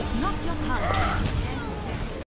Not your time.